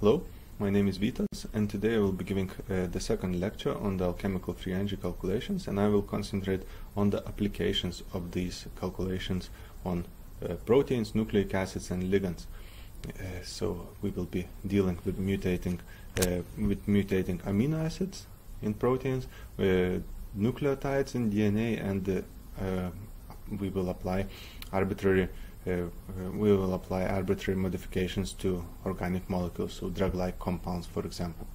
Hello, my name is Vitas and today I will be giving uh, the second lecture on the alchemical free energy calculations and I will concentrate on the applications of these calculations on uh, proteins, nucleic acids and ligands. Uh, so we will be dealing with mutating uh, with mutating amino acids in proteins, uh, nucleotides in DNA and uh, we will apply arbitrary we will apply arbitrary modifications to organic molecules, so drug-like compounds, for example.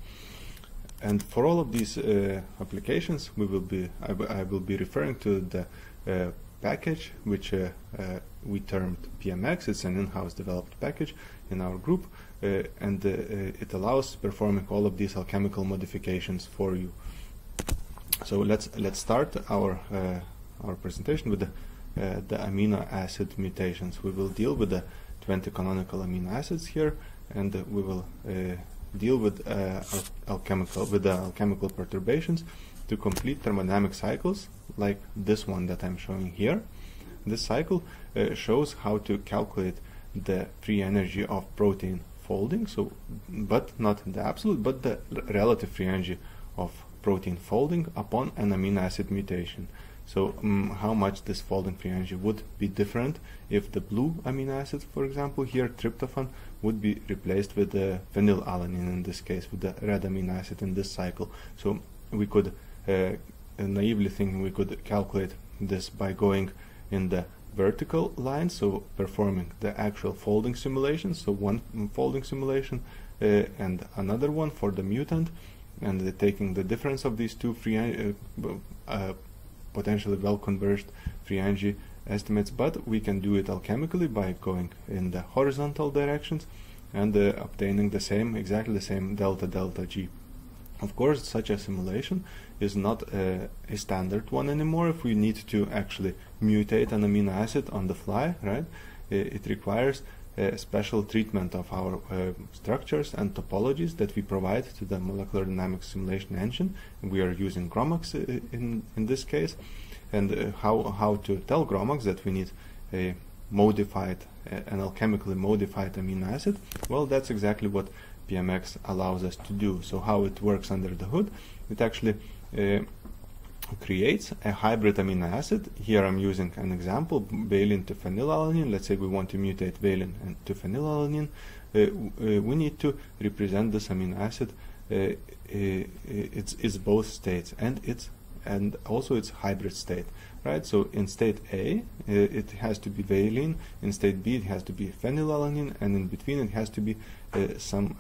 And for all of these uh, applications, we will be I, will be referring to the uh, package which uh, uh, we termed PMX. It's an in-house developed package in our group, and it allows performing all of these alchemical modifications for you. So let's let's start our our presentation with the uh, the amino acid mutations. We will deal with the 20 canonical amino acids here, and uh, we will uh, deal with al alchemical with the alchemical perturbations to complete thermodynamic cycles like this one that I'm showing here. This cycle uh, shows how to calculate the free energy of protein folding, so but not the absolute, but the relative free energy of protein folding upon an amino acid mutation. So um, how much this folding free energy would be different if the blue amino acid, for example, here tryptophan, would be replaced with the phenylalanine in this case, with the red amino acid in this cycle. So we could uh, naively think we could calculate this by going in the vertical line, so performing the actual folding simulation, so one folding simulation uh, and another one for the mutant, and uh, taking the difference of these two free uh, uh, potentially well converged free energy estimates, but we can do it alchemically by going in the horizontal directions and uh, obtaining the same, exactly the same delta delta G. Of course, such a simulation is not uh, a standard one anymore if we need to actually mutate an amino acid on the fly, right? It requires special treatment of our uh, structures and topologies that we provide to the molecular dynamics simulation engine. We are using GROMACS uh, in, in this case. And uh, how, how to tell GROMACS that we need a modified, an alchemically modified amino acid? Well, that's exactly what PMX allows us to do. So how it works under the hood, it actually uh, creates a hybrid amino acid. Here I'm using an example, valine to phenylalanine. Let's say we want to mutate valine to phenylalanine. Uh, uh, we need to represent this amino acid. Uh, uh, it's, it's both states and it's and also its hybrid state, right? So in state A, uh, it has to be valine. In state B, it has to be phenylalanine, and in between, it has to be uh, some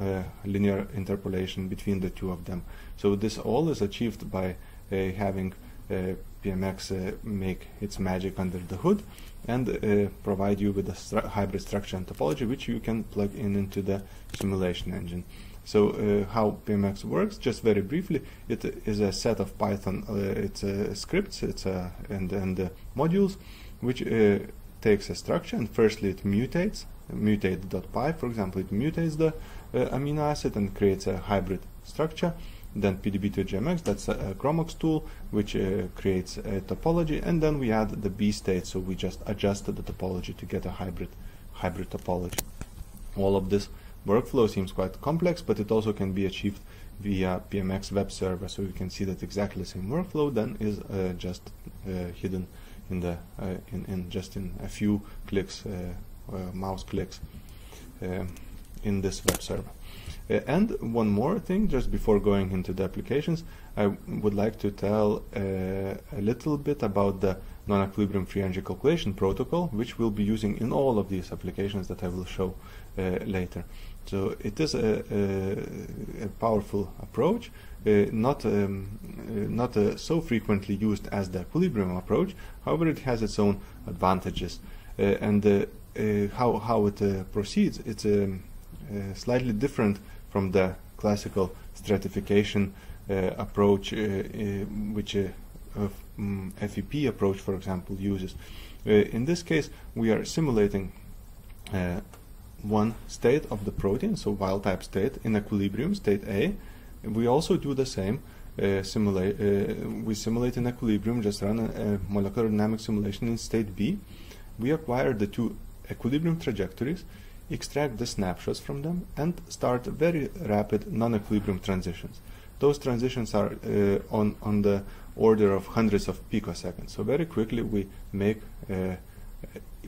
linear interpolation between the two of them. So this all is achieved by having uh, PMX uh, make its magic under the hood and provide you with a stru hybrid structure and topology which you can plug in into the simulation engine. So uh, how PMX works, just very briefly, it is a set of Python uh, it's scripts it's and, and modules which takes a structure and firstly it mutates, mutate.py for example, it mutates the amino acid and creates a hybrid structure then PDB2GMX, that's a, a GROMACS tool, which uh, creates a topology, and then we add the B state, so we just adjusted the topology to get a hybrid, hybrid topology. All of this workflow seems quite complex, but it also can be achieved via PMX web server, so you can see that exactly the same workflow then is uh, just uh, hidden in the uh, in, in just in a few clicks, uh, uh, mouse clicks in this web server. Uh, and one more thing, just before going into the applications, I would like to tell uh, a little bit about the non-equilibrium free energy calculation protocol, which we'll be using in all of these applications that I will show uh, later. So it is a, a, a powerful approach, uh, not um, uh, not uh, so frequently used as the equilibrium approach. However, it has its own advantages, and how how it proceeds. It's um, slightly different from the classical stratification uh, approach, uh, uh, which um, FEP approach, for example, uses. in this case, we are simulating one state of the protein, so wild type state in equilibrium, state A. We also do the same. Uh, simulate, uh, we simulate in equilibrium, just run a, a, molecular dynamic simulation in state B. We acquire the two equilibrium trajectories extract the snapshots from them, and start very rapid non-equilibrium transitions. Those transitions are uh, on, on the order of hundreds of picoseconds. So very quickly we make uh,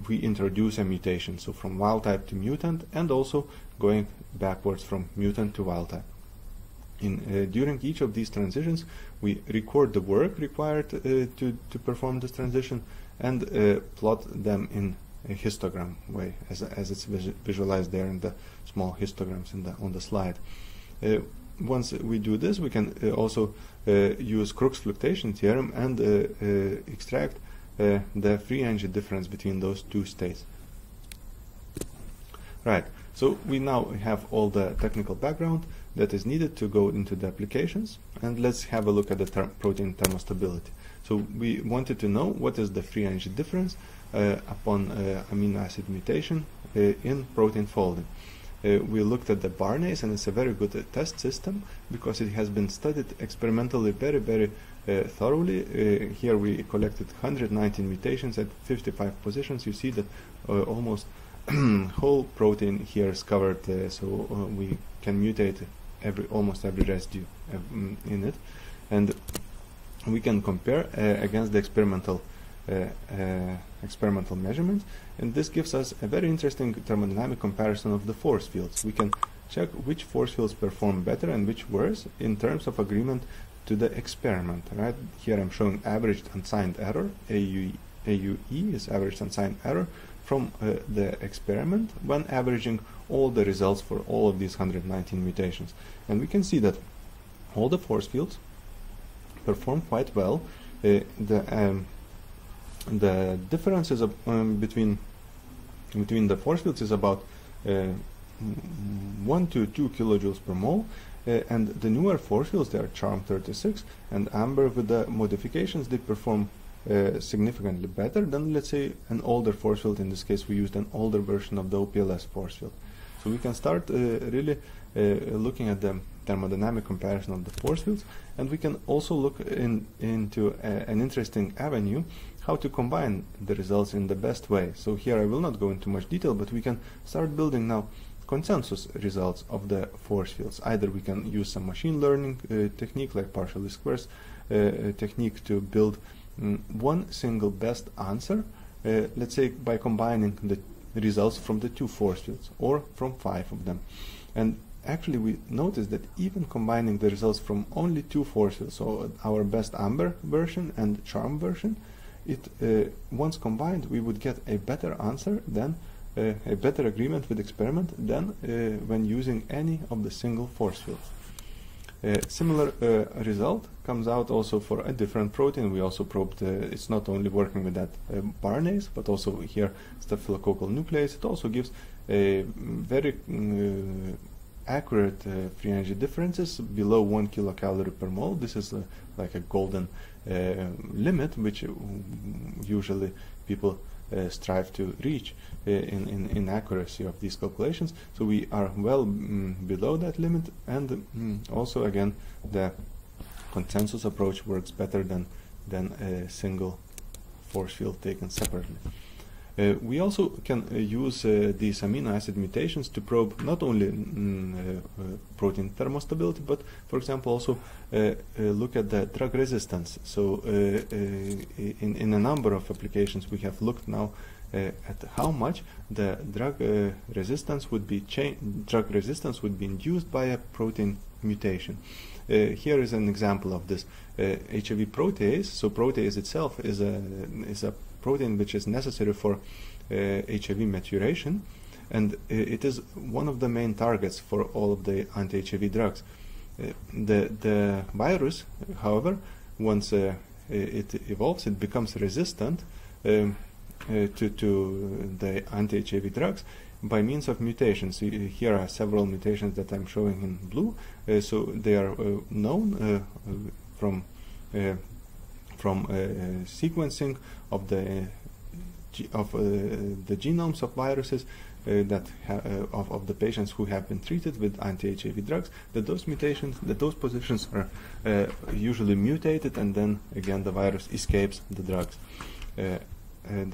we introduce a mutation, so from wild type to mutant, and also going backwards from mutant to wild type. In, uh, during each of these transitions, we record the work required uh, to, to perform this transition and uh, plot them in histogram way, as, as it's vis visualized there in the small histograms in the, on the slide. Uh, once we do this, we can uh, also uh, use Crookes fluctuation theorem and extract the free energy difference between those two states. Right, so we now have all the technical background that is needed to go into the applications and let's have a look at the ter protein thermostability. So we wanted to know what is the free energy difference uh, upon uh, amino acid mutation uh, in protein folding. Uh, we looked at the Barnase and it's a very good uh, test system because it has been studied experimentally very very uh, thoroughly. here we collected 119 mutations at 55 positions. You see that almost whole protein here is covered so we can mutate every almost every residue um, in it, and we can compare uh, against the experimental uh, uh, experimental measurements, and this gives us a very interesting thermodynamic comparison of the force fields. We can check which force fields perform better and which worse in terms of agreement to the experiment. Right here, I'm showing averaged unsigned error. AUE, AUE is averaged unsigned error from uh, the experiment when averaging all the results for all of these 119 mutations. And we can see that all the force fields perform quite well. Uh, the um, the differences um, between between the force fields is about uh, 1 to 2 kilojoules per mole uh, and the newer force fields they are charm 36 and amber with the modifications they perform uh, significantly better than let's say an older force field. In this case we used an older version of the OPLS force field. So we can start uh, really uh, looking at the thermodynamic comparison of the force fields and we can also look in, into a, an interesting avenue how to combine the results in the best way. So here I will not go into much detail, but we can start building now consensus results of the force fields. Either we can use some machine learning uh, technique like partial least squares uh, uh, technique to build um, one single best answer, uh, let's say by combining the results from the two force fields or from five of them. And actually we noticed that even combining the results from only two force fields, so our best amber version and charm version, it uh, once combined we would get a better answer than uh, a better agreement with experiment than uh, when using any of the single force fields. Uh, similar uh, result comes out also for a different protein. We also probed, uh, it's not only working with that Barnase, but also here staphylococcal nuclease. It also gives a very mm, accurate uh, free energy differences below one kilocalorie per mole. This is uh, like a golden uh, limit, which usually people uh, strive to reach uh, in, in, in accuracy of these calculations. So we are well mm, below that limit, and mm, also again the consensus approach works better than than a single force field taken separately. Uh, we also can uh, use uh, these amino acid mutations to probe not only mm, protein thermostability, but for example also look at the drug resistance. So in, in a number of applications we have looked now uh, at how much the drug uh, resistance would be drug resistance would be induced by a protein mutation. Uh, here is an example of this HIV protease. So protease itself is a is a protein which is necessary for HIV uh, maturation and uh, it is one of the main targets for all of the anti-HIV drugs. Uh, the, the virus, however, once it evolves, it becomes resistant um, to, to the anti-HIV drugs by means of mutations. Here are several mutations that I'm showing in blue. Uh, so they are uh, known uh, from from sequencing of the of uh, the genomes of viruses uh, that uh, of, of the patients who have been treated with anti-HIV drugs, that those mutations, that those positions are usually mutated, and then again the virus escapes the drugs, the,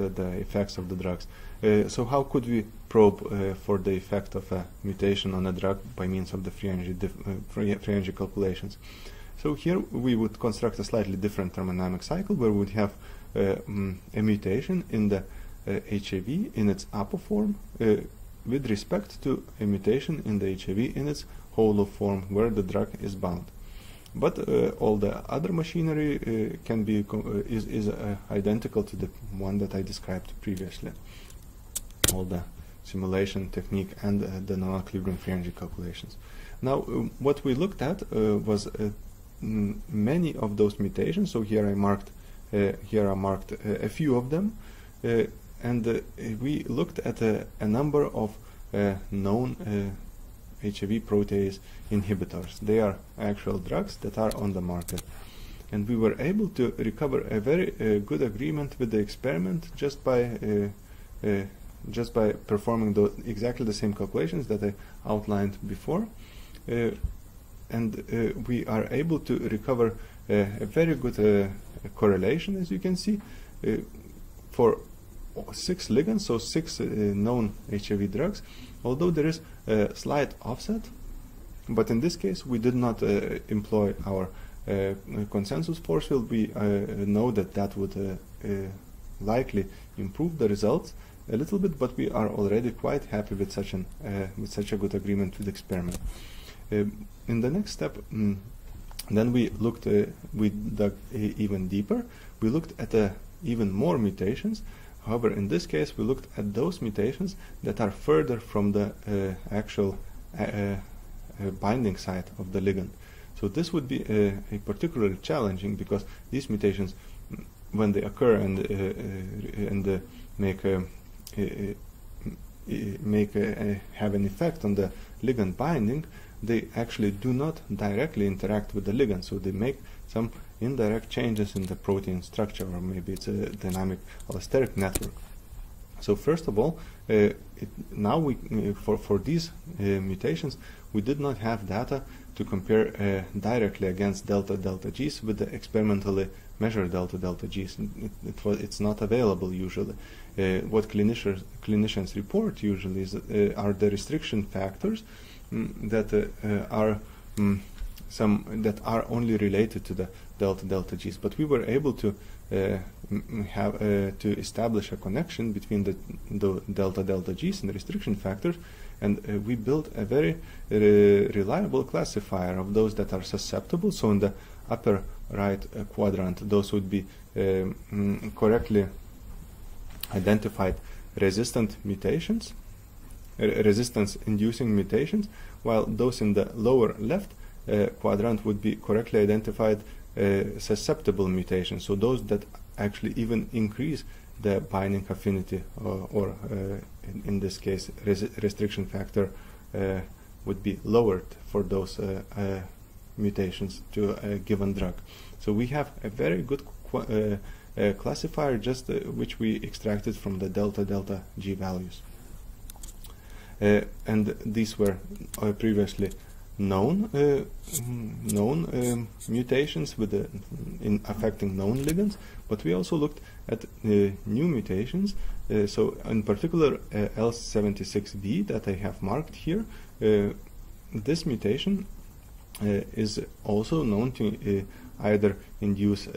the effects of the drugs. so how could we probe uh, for the effect of a mutation on a drug by means of the free energy, free, free energy calculations. So here we would construct a slightly different thermodynamic cycle where we would have mm, a mutation in the HAV in its apo form with respect to a mutation in the HAV in its holo form where the drug is bound. But uh, all the other machinery uh, can be uh, is, is identical to the one that I described previously. All the simulation technique and the non-equilibrium free energy calculations. Now, what we looked at was many of those mutations. So here I marked here I marked a few of them and uh, we looked at a, a number of uh, known uh, protease inhibitors. They are actual drugs that are on the market. And we were able to recover a very uh, good agreement with the experiment just by uh, just by performing the, exactly the same calculations that I outlined before. And uh, we are able to recover uh, a very good uh, correlation, as you can see, for six ligands, so six uh, known HIV drugs, although there is a slight offset, but in this case we did not uh, employ our uh, consensus force field. We know that that would likely improve the results a little bit, but we are already quite happy with such an with such a good agreement with experiment. In the next step, mm, then we looked, uh, we dug even deeper. We looked at uh, even more mutations However, in this case, we looked at those mutations that are further from the uh, actual uh, uh, binding site of the ligand. So this would be uh, particularly challenging because these mutations, when they occur and uh, uh, and make make have an effect on the ligand binding, they actually do not directly interact with the ligand. So they make some indirect changes in the protein structure, or maybe it's a dynamic allosteric network. So first of all, uh, it, now we uh, for for these uh, mutations we did not have data to compare uh, directly against delta delta G's with the experimentally measured delta delta G's. It, it it's not available usually. Uh, what clinicians clinicians report usually is uh, are the restriction factors that are mm, some that are only related to the delta delta g's. But we were able to uh, have uh, to establish a connection between the, the delta delta g's and the restriction factors, and uh, we built a very re reliable classifier of those that are susceptible. So in the upper right uh, quadrant, those would be correctly identified resistant mutations, resistance inducing mutations, while those in the lower left uh, quadrant would be correctly identified uh, susceptible mutations, so those that actually even increase the binding affinity uh, or in, in, this case res restriction factor would be lowered for those mutations to a given drug. So we have a very good uh, uh, classifier just uh, which we extracted from the delta delta G values. And these were previously known uh, known um, mutations with the, in affecting known ligands, but we also looked at uh, new mutations. Uh, so, in particular, uh, L76V that I have marked here. Uh, this mutation uh, is also known to either induce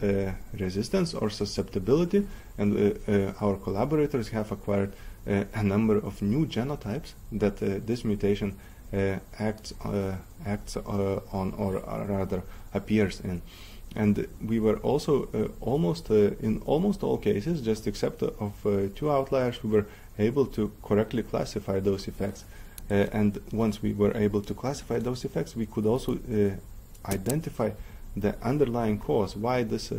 resistance or susceptibility, and our collaborators have acquired a number of new genotypes that this mutation uh, acts uh, acts uh, on or rather appears in. And we were also uh, almost uh, in almost all cases just except of uh, two outliers we were able to correctly classify those effects. And once we were able to classify those effects we could also identify the underlying cause why this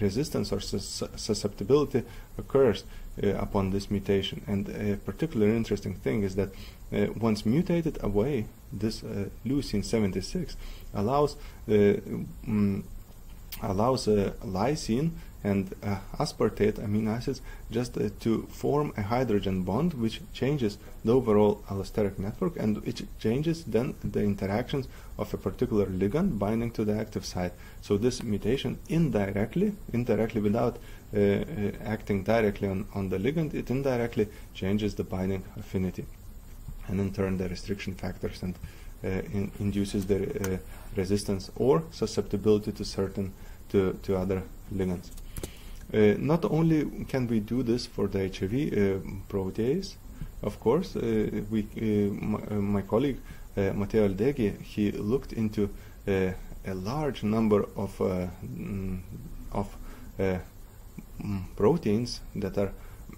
resistance or sus susceptibility occurs upon this mutation and a particularly interesting thing is that uh, once mutated away, this uh, leucine 76 allows uh, mm, allows lysine and uh, aspartate amino acids just uh, to form a hydrogen bond which changes the overall allosteric network and which changes then the interactions of a particular ligand binding to the active site. So this mutation indirectly, indirectly without uh, uh, acting directly on, on the ligand, it indirectly changes the binding affinity and in turn the restriction factors and uh, in, induces the uh, resistance or susceptibility to certain to, to other ligands. Uh, not only can we do this for the HIV uh, protease, of course, uh, we, my, my, colleague Matteo Aldeghi, he looked into a large number of mm, of proteins that are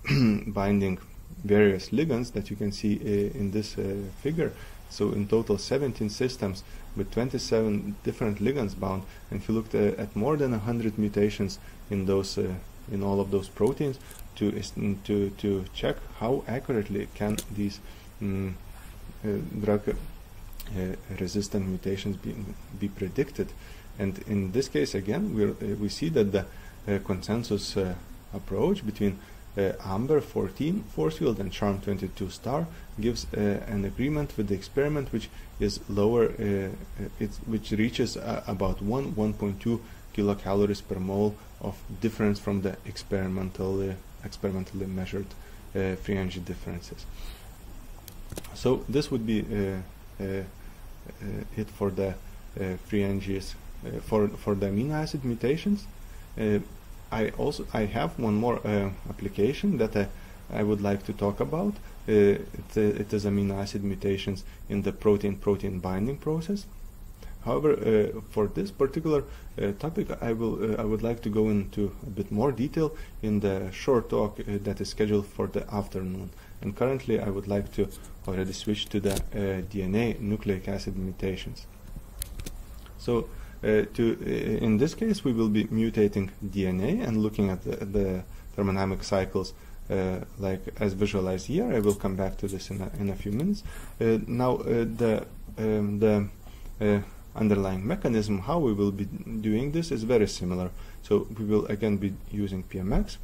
binding various ligands that you can see uh, in this uh, figure. So in total 17 systems with 27 different ligands bound. And he looked uh, at more than 100 mutations in those in all of those proteins to to to check how accurately can these um, drug resistant mutations be be predicted. And in this case again we we see that the Uh, consensus uh, approach between uh, Amber 14 force field and Charm 22 star gives uh, an agreement with the experiment which is lower, uh, uh which reaches about 1 1.2 kilocalories per mole of difference from the experimental, experimentally measured free energy differences. So this would be it for the free energies for for the amino acid mutations. I also I have one more uh, application that I, I would like to talk about. Uh, it, uh, it is amino acid mutations in the protein-protein binding process. However, uh, for this particular uh, topic, I will uh, I would like to go into a bit more detail in the short talk that is scheduled for the afternoon. And currently, I would like to already switch to the DNA nucleic acid mutations. So. Uh, to uh, in this case, we will be mutating DNA and looking at the, the thermodynamic cycles uh, like as visualized here. I will come back to this in a, in a few minutes. Uh, now uh, the um, the uh, underlying mechanism how we will be doing this is very similar. So we will again be using PMX.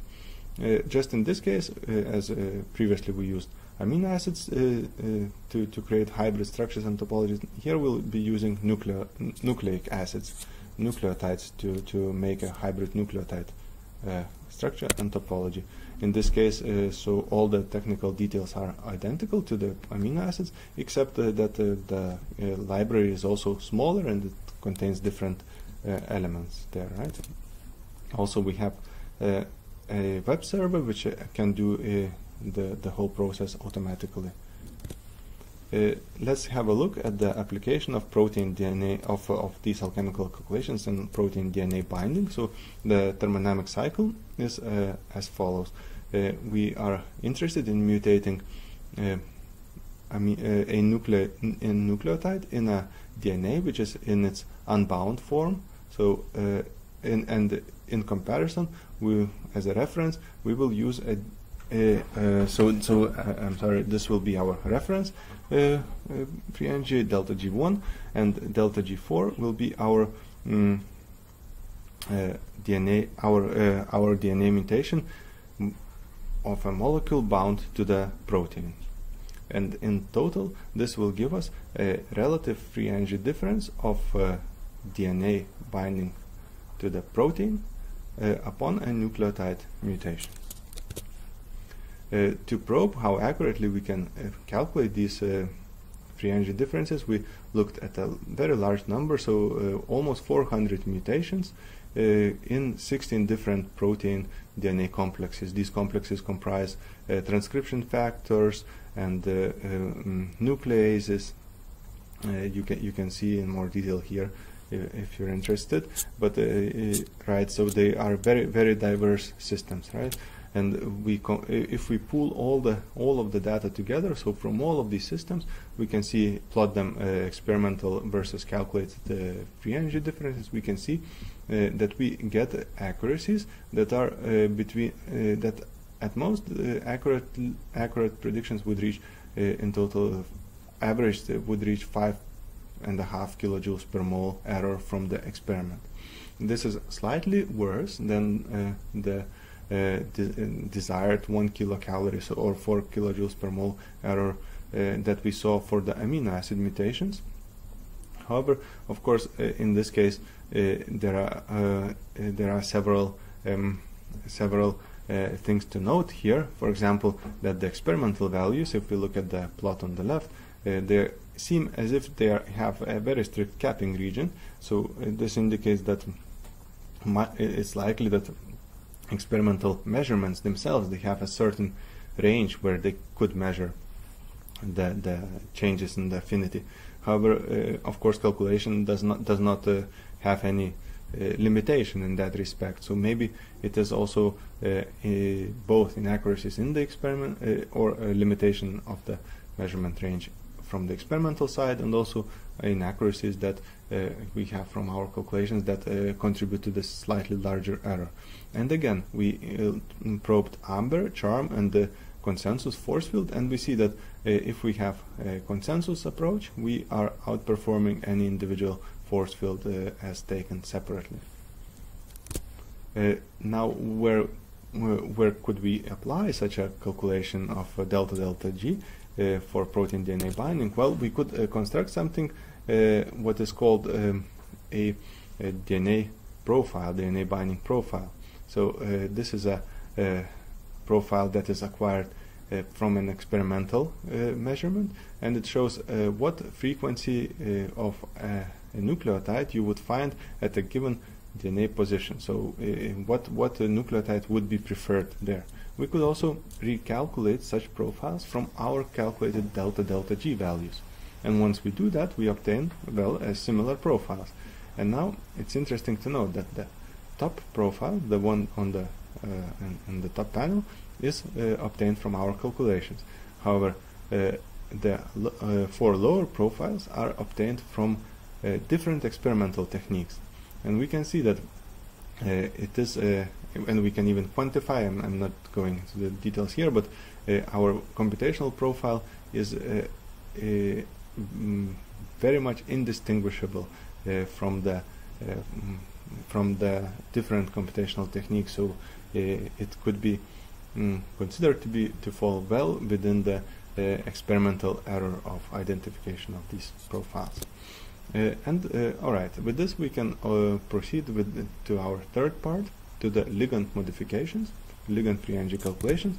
just in this case, as previously we used amino acids uh, uh, to, to create hybrid structures and topologies. Here we'll be using nucleo nucleic acids, nucleotides to, to make a hybrid nucleotide uh, structure and topology. In this case, uh, so all the technical details are identical to the amino acids, except uh, that uh, the library is also smaller and it contains different elements there, right? Also, we have a web server which can do the, the whole process automatically. Uh, let's have a look at the application of protein DNA of, uh, of these alchemical calculations and protein DNA binding. So the thermodynamic cycle is uh, as follows. Uh, we are interested in mutating uh, a, uh, a, nucle a nucleotide in a DNA which is in its unbound form. So in, and in comparison, we, as a reference, we will use a so, so uh, I'm sorry, this will be our reference free energy delta G1 and delta G4 will be our um, DNA, our, our DNA mutation of a molecule bound to the protein. And in total, this will give us a relative free energy difference of uh, DNA binding to the protein uh, upon a nucleotide mutation. Uh, to probe how accurately we can uh, calculate these uh, free energy differences, we looked at a very large number, so almost 400 mutations in 16 different protein DNA complexes. These complexes comprise transcription factors and um, nucleases. you can you can see in more detail here if you're interested. But uh, right, so they are very very diverse systems, right? And we if we pull all the all of the data together so from all of these systems we can see plot them uh, experimental versus calculated uh, free energy differences we can see uh, that we get accuracies that are uh, between uh, that at most uh, accurate accurate predictions would reach in total average would reach 5 and a half kilojoules per mole error from the experiment. This is slightly worse than the de uh, desired 1 kilocalories or 4 kilojoules per mole error uh, that we saw for the amino acid mutations. However, of course, uh, in this case, uh, there are there are several um, several things to note here. For example, that the experimental values, if we look at the plot on the left, they seem as if they are, have a very strict capping region. So this indicates that it's likely that experimental measurements themselves they have a certain range where they could measure the the changes in the affinity. However, uh, of course, calculation does not does not uh, have any uh, limitation in that respect. So maybe it is also uh, both inaccuracies in the experiment uh, or a limitation of the measurement range from the experimental side, and also inaccuracies that uh, we have from our calculations that contribute to this slightly larger error. And again, we uh, probed AMBER, CHARM, and the consensus force field, and we see that if we have a consensus approach, we are outperforming any individual force field as taken separately. now, where where could we apply such a calculation of uh, delta delta G uh, for protein DNA binding? Well, we could uh, construct something uh, what is called um, a, a, DNA profile, DNA binding profile. So uh, this is a, a, profile that is acquired uh, from an experimental measurement and it shows what frequency of a nucleotide you would find at a given DNA position. So uh, what what nucleotide would be preferred there? We could also recalculate such profiles from our calculated delta delta G values. And once we do that, we obtain, well, uh, similar profiles. And now it's interesting to note that the top profile, the one on the uh, in, in the top panel, is uh, obtained from our calculations. However, uh, the uh, four lower profiles are obtained from uh, different experimental techniques. And we can see that it is, and we can even quantify, I'm, I'm, not going into the details here, but our computational profile is Mm, very much indistinguishable uh, from the uh, from the different computational techniques. So uh, it could be mm, considered to be to fall well within the experimental error of identification of these profiles. Uh, and all right, with this we can uh, proceed with the, to our third part, to the ligand modifications, ligand-free Ng calculations.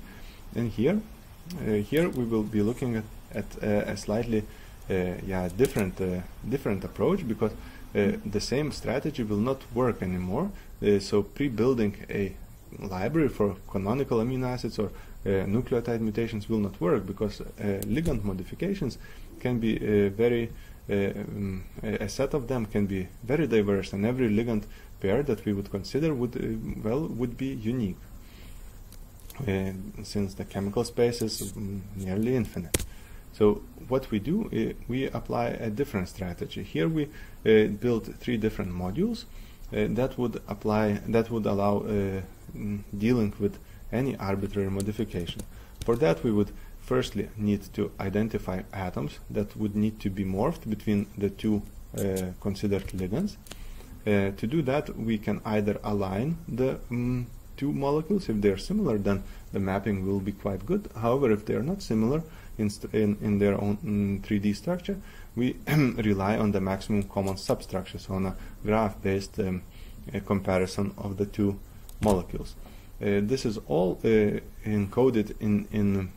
And here, here we will be looking at, at a slightly yeah different different approach because the same strategy will not work anymore. so pre-building a library for canonical amino acids or nucleotide mutations will not work because ligand modifications can be very um, a set of them can be very diverse and every ligand pair that we would consider would uh, well would be unique uh, since the chemical space is mm, nearly infinite so what we do, uh, we apply a different strategy. Here we uh, build three different modules uh, that would apply, that would allow mm, dealing with any arbitrary modification. For that we would firstly need to identify atoms that would need to be morphed between the two considered ligands. To do that we can either align the um, two molecules. If they're similar then the mapping will be quite good. However, if they're not similar, in, in, in their own mm, 3D structure, we rely on the maximum common substructure, so on a graph-based um, comparison of the two molecules. Uh, this is all uh, encoded in, in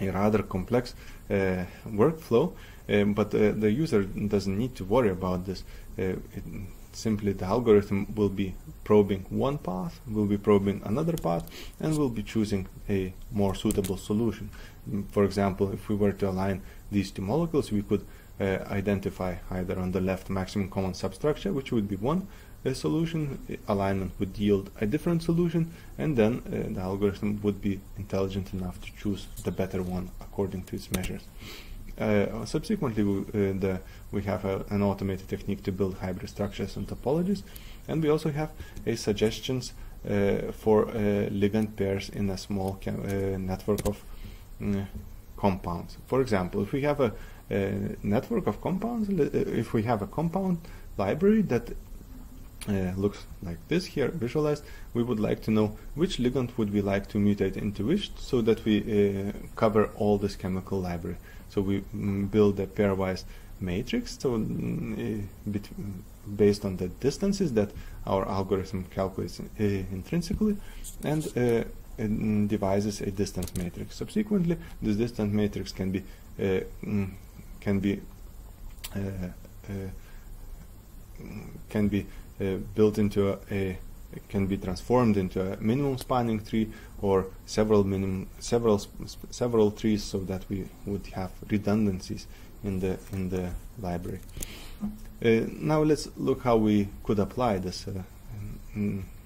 a rather complex uh, workflow, um, but uh, the user doesn't need to worry about this. Uh, it, simply the algorithm will be probing one path, will be probing another path, and will be choosing a more suitable solution. For example, if we were to align these two molecules, we could uh, identify either on the left maximum common substructure, which would be one uh, solution, alignment would yield a different solution, and then uh, the algorithm would be intelligent enough to choose the better one according to its measures. Uh, subsequently, we, uh, the, we have a, an automated technique to build hybrid structures and topologies, and we also have a suggestions uh, for ligand pairs in a small network of compounds. For example, if we have a, a network of compounds, if we have a compound library that uh, looks like this here visualized, we would like to know which ligand would we like to mutate into which so that we uh, cover all this chemical library. So we mm, build a pairwise matrix so, mm, uh, based on the distances that our algorithm calculates uh, intrinsically uh, and, devises a distance matrix. Subsequently, this distance matrix can be uh, mm, can be can be uh, built into a, a can be transformed into a minimum spanning tree or several minimum several several trees so that we would have redundancies in the in the library. Uh, now let's look how we could apply this uh,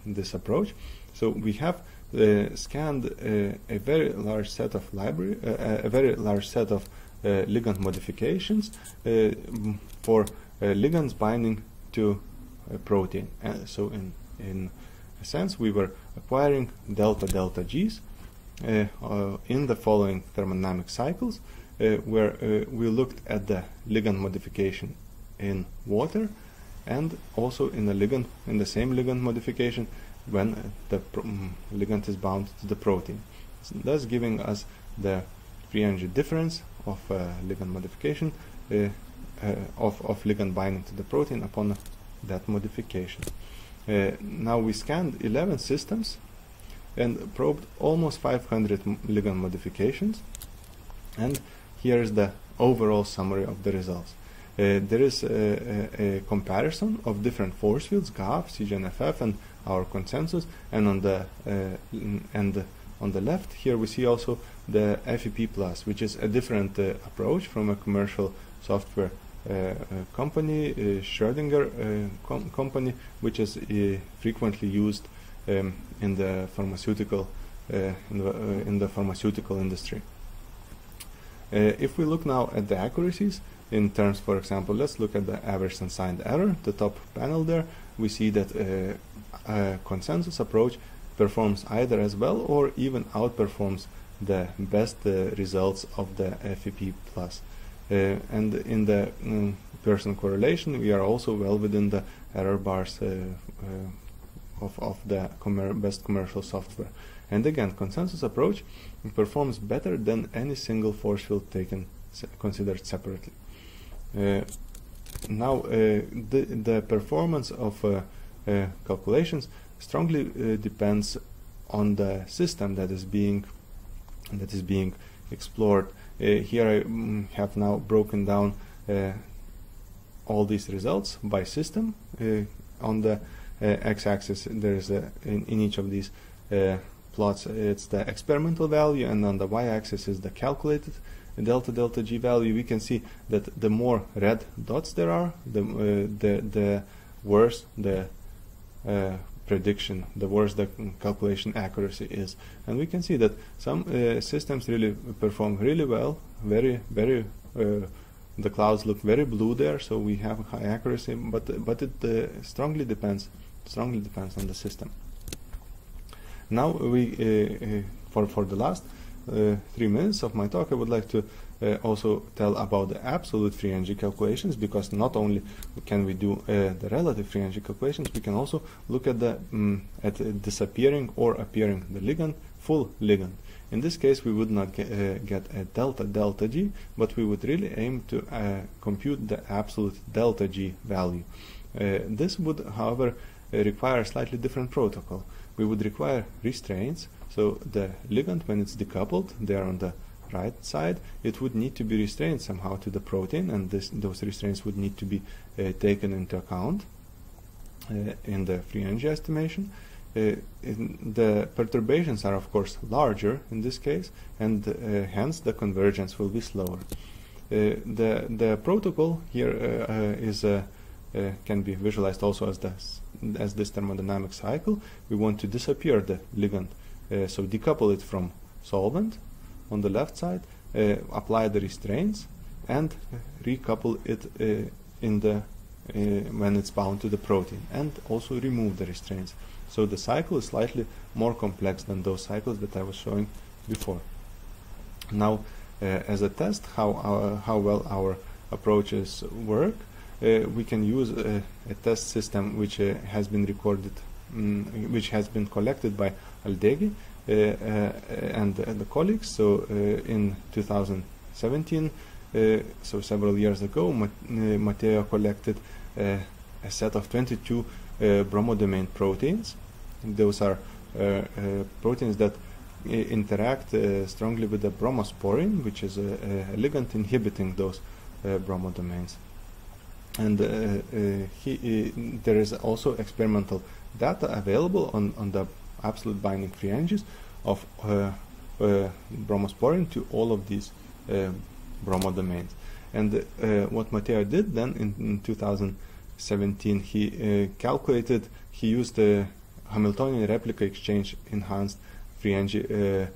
this approach. So we have uh, scanned uh, a very large set of library uh, a very large set of ligand modifications for ligands binding to a protein. Uh, so in in a sense, we were acquiring delta delta G's uh, uh, in the following thermodynamic cycles, where we looked at the ligand modification in water and also in the ligand in the same ligand modification when the mm, ligand is bound to the protein thus giving us the free energy difference of uh, ligand modification uh, uh, of, of ligand binding to the protein upon that modification. Uh, now we scanned 11 systems and probed almost 500 ligand modifications and here is the overall summary of the results. Uh, there is a, a, a, comparison of different force fields, GAF, CGNFF, and our consensus. And on the uh, and on the left here we see also the FEP plus, which is a different uh, approach from a commercial software uh, uh, company, uh, Schrödinger com company, which is frequently used um, in the pharmaceutical in the, in, the, pharmaceutical industry. if we look now at the accuracies, in terms, for example, let's look at the average unsigned error, the top panel there, we see that uh, consensus approach performs either as well or even outperforms the best uh, results of the FEP+. Uh, and in the um, Pearson correlation, we are also well within the error bars uh, uh, of, of the commer best commercial software. And again, consensus approach performs better than any single force field taken considered separately. Uh, now, the, the performance of calculations strongly depends on the system that is being that is being explored uh, here I mm, have now broken down uh, all these results by system. Uh, on the x-axis there is a, in, in, each of these plots it's the experimental value and on the y-axis is the calculated delta delta g value we can see that the more red dots there are the uh, the the worse the uh, prediction, the worse the calculation accuracy is. And we can see that some uh, systems really perform really well, very, very, uh, the clouds look very blue there, so we have high accuracy, but, but it uh, strongly depends, strongly depends on the system. Now we, uh, uh, for, for the last uh, three minutes of my talk, I would like to uh, also tell about the absolute free energy calculations because not only can we do uh, the relative free energy calculations, we can also look at the um, at disappearing or appearing the ligand, full ligand. In this case, we would not get, uh, get a delta delta G, but we would really aim to uh, compute the absolute delta G value. Uh, this would, however, require a slightly different protocol. We would require restraints, so the ligand, when it's decoupled, they are on the right side, it would need to be restrained somehow to the protein, and this, those restraints would need to be uh, taken into account uh, in the free energy estimation. Uh, the perturbations are, of course, larger in this case, and uh, hence the convergence will be slower. Uh, the the protocol here uh, is can be visualized also as this as this thermodynamic cycle. We want to disappear the ligand, so decouple it from solvent on the left side, uh, apply the restraints, and recouple it uh, in the uh, when it's bound to the protein, and also remove the restraints. So the cycle is slightly more complex than those cycles that I was showing before. Now, as a test how our, how well our approaches work, Uh, we can use a, a, test system which uh, has been recorded, um, which has been collected by Aldeghi uh, and the colleagues. So in 2017, so several years ago, Matteo collected a set of 22 bromodomain proteins. Those are proteins that interact uh, strongly with the bromosporin, which is a, a ligand inhibiting those uh, bromodomains. And uh, he, there is also experimental data available on, on the absolute binding free energies of bromosporine to all of these bromodomains. And what Matteo did then in, in 2017, he calculated, he used the Hamiltonian replica exchange enhanced free energy uh,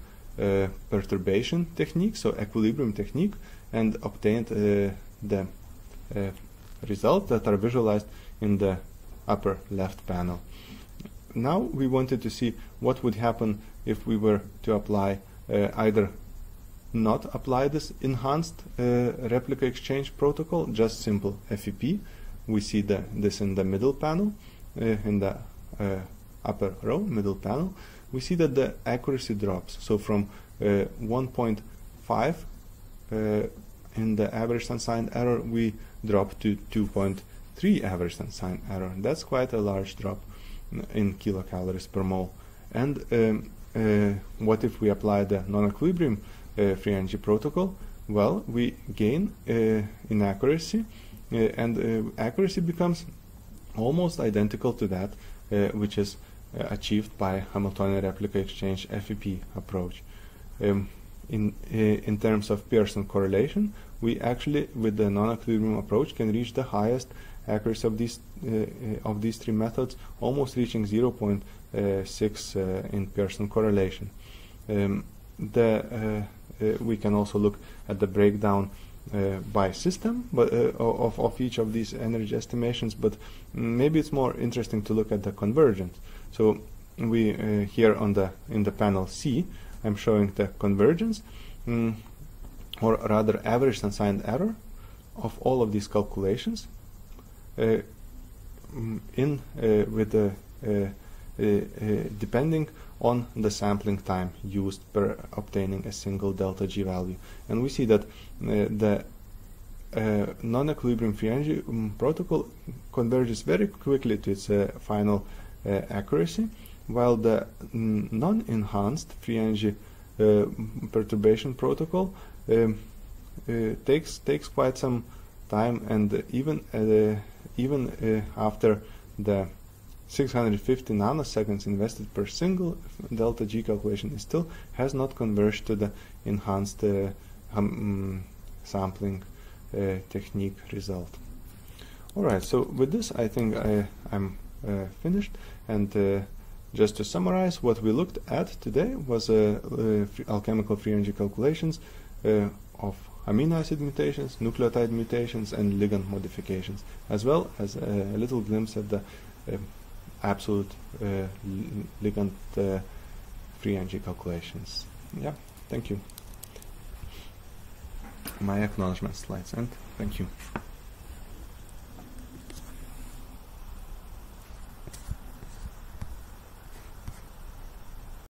uh, perturbation technique, so equilibrium technique, and obtained uh, the results that are visualized in the upper left panel. Now we wanted to see what would happen if we were to apply either not apply this enhanced uh, replica exchange protocol, just simple FEP. We see the, this in the middle panel, uh, in the uh, upper row, middle panel we see that the accuracy drops. So from uh, 1.5 uh, in the average unsigned error, we drop to 2.3 average unsigned error. That's quite a large drop in kilocalories per mole. And um, uh, what if we apply the non-equilibrium uh, free energy protocol? Well, we gain uh, in accuracy, uh, and accuracy becomes almost identical to that which is uh, achieved by Hamiltonian replica exchange FEP approach. Um, in, uh, in terms of Pearson correlation, we actually, with the non-equilibrium approach, can reach the highest accuracy of these uh, of these three methods, almost reaching 0.6 in Pearson correlation. Um, the we can also look at the breakdown uh, by system but uh, of, of each of these energy estimations but maybe it's more interesting to look at the convergence so we uh, here on the in the panel C, I'm showing the convergence, mm, or rather average unsigned error of all of these calculations uh, mm, in uh, with the uh, uh, uh, depending on the sampling time used per obtaining a single delta G value. And we see that the non-equilibrium free energy um, protocol converges very quickly to its final uh, accuracy, while the non-enhanced free energy uh, perturbation protocol um, uh, takes takes quite some time, and even even after the 650 nanoseconds invested per single delta G calculation it still has not converged to the enhanced uh, um, sampling uh, technique result. Alright, so with this I think I, uh, finished. And uh, just to summarize, what we looked at today was uh, uh alchemical free energy calculations uh, of amino acid mutations, nucleotide mutations, and ligand modifications, as well as uh, a little glimpse at the um, absolute ligand free energy calculations. Yeah, thank you. My acknowledgement slides, and thank you.